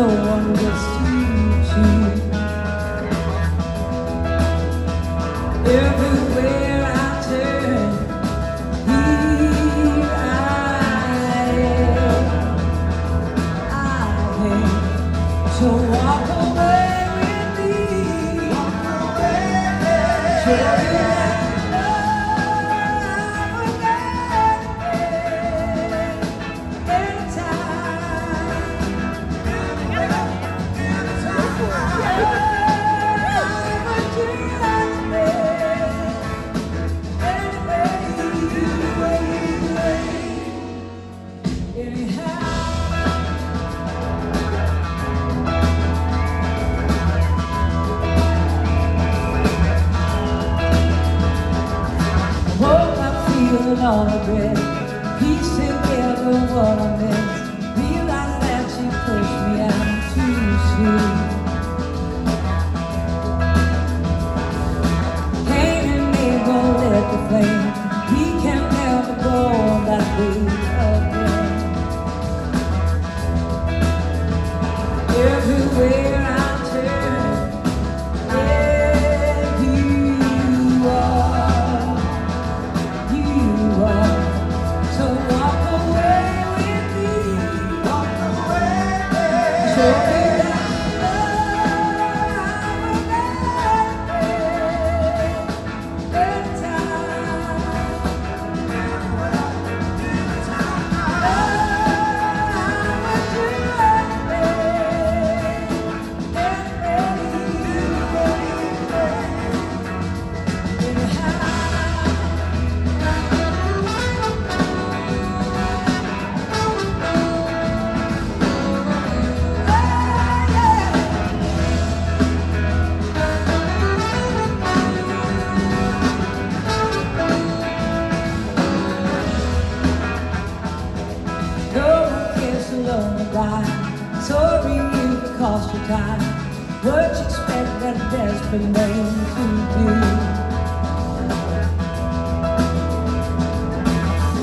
no one to choose. Everywhere I turn, here I am. I am to walk away with me. All regret, peace together, what I miss. Realize that she pushed me out too soon. Away. Learn. Sorry if it cost you time. What you expect that desperate man to do?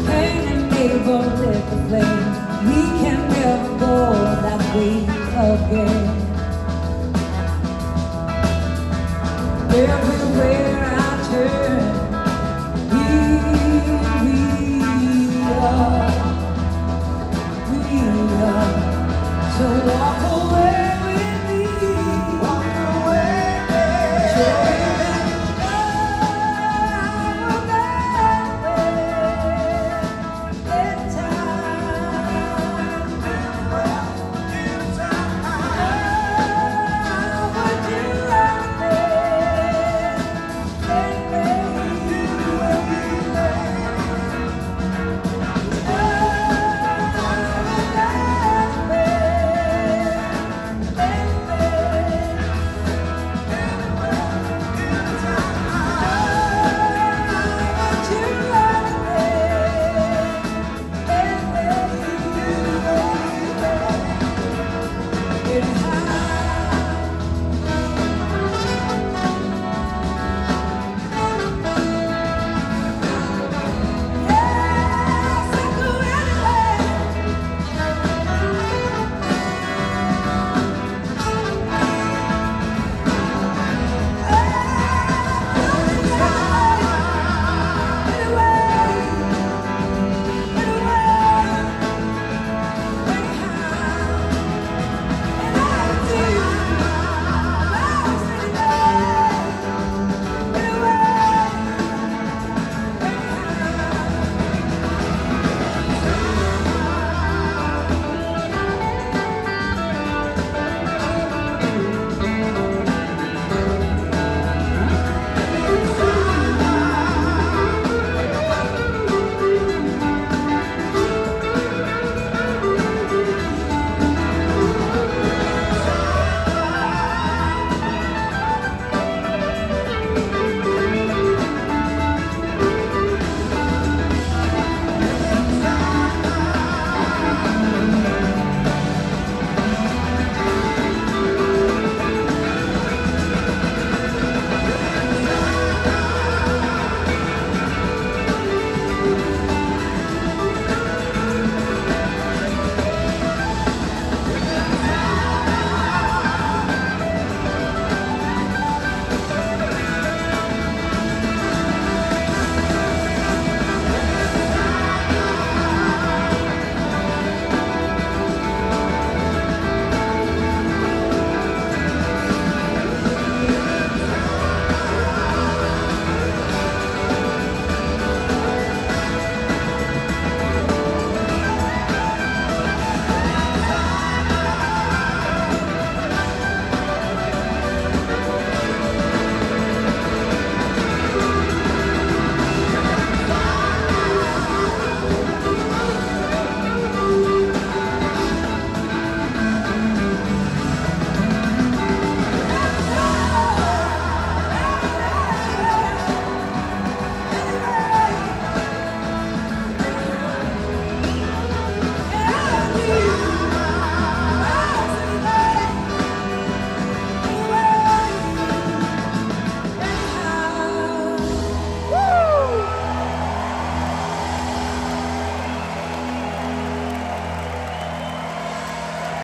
Pain and navel lit the flame. We can never go that way again. Everywhere